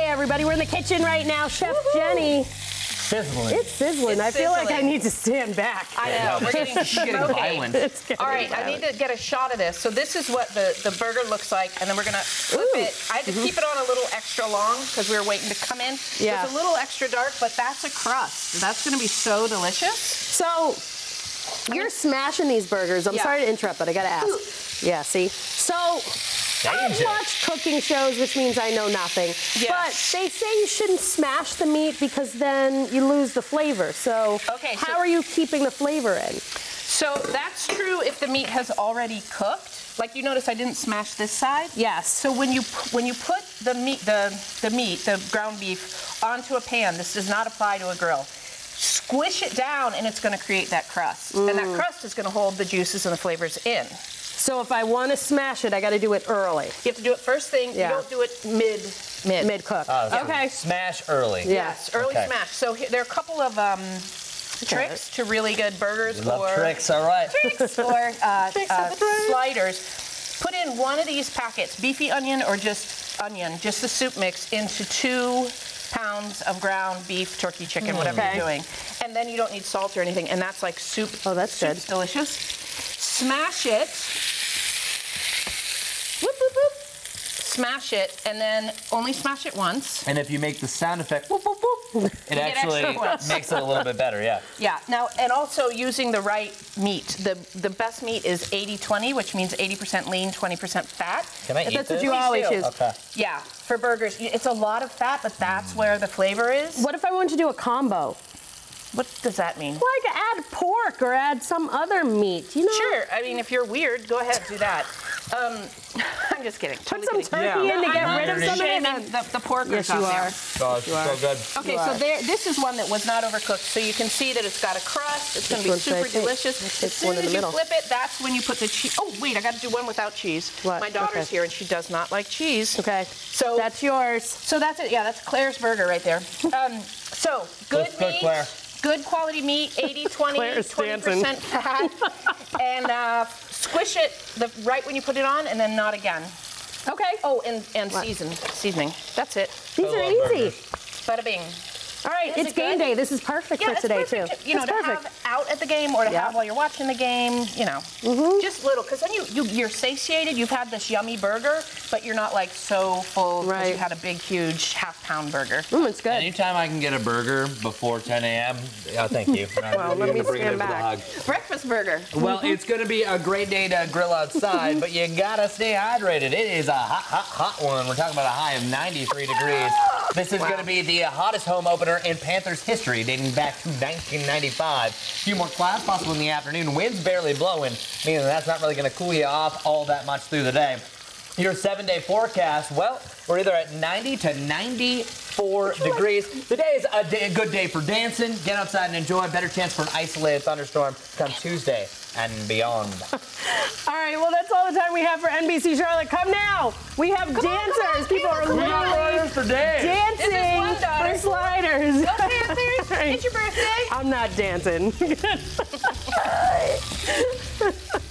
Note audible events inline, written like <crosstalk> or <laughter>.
Hey, everybody, we're in the kitchen right now. Chef Jenny. Sizzling. It's sizzling. It's I feel like I need to stand back. I know, we're getting getting smoky. violent. It's getting All right, I need to get a shot of this. So this is what the, the burger looks like, and then we're gonna flip Ooh. it. I had to mm-hmm. keep it on a little extra long because we were waiting to come in. Yeah. It's a little extra dark, but that's a crust. That's gonna be so delicious. So, you're smashing these burgers. I'm Yeah. sorry to interrupt, but I gotta ask. Yeah, see? So, I've Danger. watched cooking shows, which means I know nothing. Yeah. But they say you shouldn't smash the meat because then you lose the flavor. So, Okay, how so- are you keeping the flavor in? So that's true if the meat has already cooked. Like you notice I didn't smash this side. Yes. So when you when you put the meat the the meat the ground beef onto a pan, this does not apply to a grill. Squish it down and it's going to create that crust, and Mm. that crust is going to hold the juices and the flavors in. So, if I want to smash it, I gotta do it early. You have to do it first thing. Yeah. You don't do it mid mid. Mid cook. Oh, so okay. Smash early. Yeah. Yes, early Okay. smash. So here, there are a couple of um, tricks to really good burgers Love or tricks, all right. tricks <laughs> or uh, Tricks uh, of the sliders. Put in one of these packets, beefy onion or just onion, just the soup mix, into two pounds of ground beef, turkey, chicken, whatever Okay. you're doing. And then you don't need salt or anything, and that's like soup. Oh, that's good. soup's delicious. Smash it. Whoop, whoop, whoop. Smash it, and then only smash it once. And if you make the sound effect, whoop, whoop, whoop, it actually <laughs> makes it a little bit better, yeah. Yeah. Now, and also using the right meat. The the best meat is 80-20, which means 80% lean, 20% fat. Can I eat That's what you always do. use. Okay. Yeah, for burgers, it's a lot of fat, but that's where the flavor is. What if I want to do a combo? What does that mean? Like add pork or add some other meat, you know? Sure. I mean, if you're weird, go ahead, do that. Um, <laughs> I'm just kidding. Put Totally some kidding. turkey Yeah. in to I'm get rid of some of shaming it. the, the pork Yes, out you there. are. Oh, it's so good. Okay, You so there, this is one that was not overcooked, so you can see that it's got a crust. It's going to be one should I super take? delicious. Let's As soon one in as the you middle. flip it, that's when you put the cheese. Oh wait, I got to do one without cheese. What? My daughter's Okay. here and she does not like cheese. Okay. So That's yours. So that's it. Yeah, that's Claire's burger right there. Um, so good Looks good, meat, Claire. Good quality meat, <laughs> 80, 20, 20% fat, <laughs> and uh, squish it the, right when you put it on, and then not again. Okay. Oh, and, and What? season, seasoning. That's it. These I are easy. burgers. Bada bing. All right, Is it's it game good? day. This is perfect Yeah, for today perfect too. to, you know, it's to perfect. have out at the game or to Yeah. have while you're watching the game. You know, mm-hmm. just little, because then you, you you're satiated. You've had this yummy burger, but you're not like so full because you had a big, huge half pound burger. Mm, it's good. Anytime I can get a burger before 10 a.m., oh, thank you. <laughs> Well, let me stand back. Breakfast burger. Well, mm-hmm. it's going to be a great day to grill outside, mm-hmm. but you gotta stay hydrated. It is a hot, hot, hot one. We're talking about a high of 93 degrees. <gasps> Oh, This is going to be the hottest home opener in Panthers history, dating back to 1995. A few more clouds possible in the afternoon. Winds barely blowing, meaning that's not really going to cool you off all that much through the day. Your seven-day forecast, well, we're either at 90 to 94 degrees. The day is a, day, a good day for dancing. Get outside and enjoy. Better chance for an isolated thunderstorm come Tuesday and beyond. <laughs> All right, well, that's all the time we have for NBC Charlotte. Come now. We have dancers. People are literally for days. dancing This is one daughter. for sliders. Go Panthers! Right. <laughs> It's your birthday! I'm not dancing. <laughs>